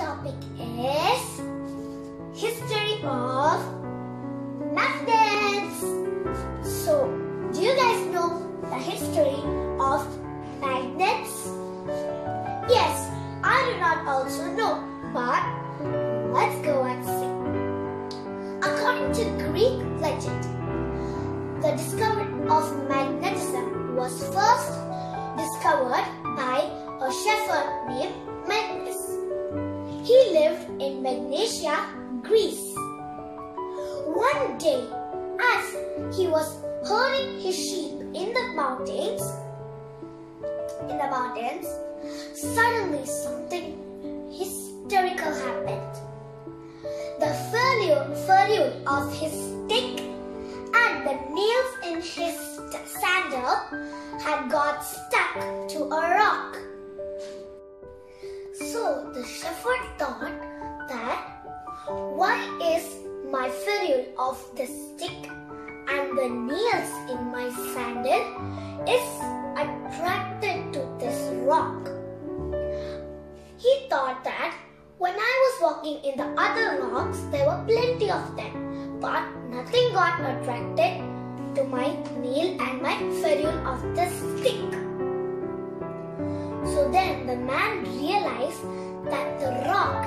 topic is history of magnets. So, do you guys know the history of magnets? Yes, I do not also know, but let's go and see. According to Greek legend, the discovery of magnetism was first discovered He lived in Magnesia, Greece. One day, as he was herding his sheep in the mountains, in the mountains, suddenly something hysterical happened. The ferrule of his stick and the nails in his sandal had got stuck to a rock. So the shepherd thought that why is my ferrule of the stick and the nails in my sandal is attracted to this rock? He thought that when I was walking in the other rocks, there were plenty of them, but nothing got attracted to my nail and my ferrule of the the man realized that the rock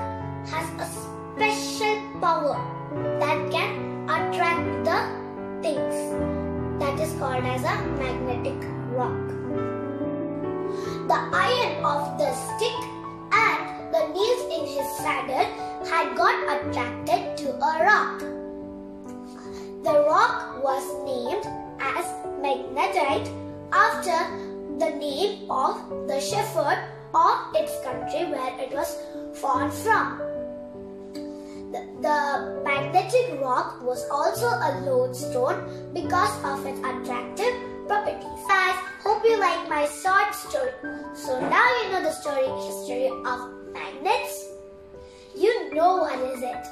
has a special power that can attract the things. That is called as a magnetic rock. The iron of the stick and the nails in his saddle had got attracted to a rock. The rock was named as magnetite after the name of the shepherd of its country where it was found from. The, the magnetic rock was also a lodestone because of its attractive properties. Guys, hope you like my short story. So now you know the story history of magnets. You know what is it.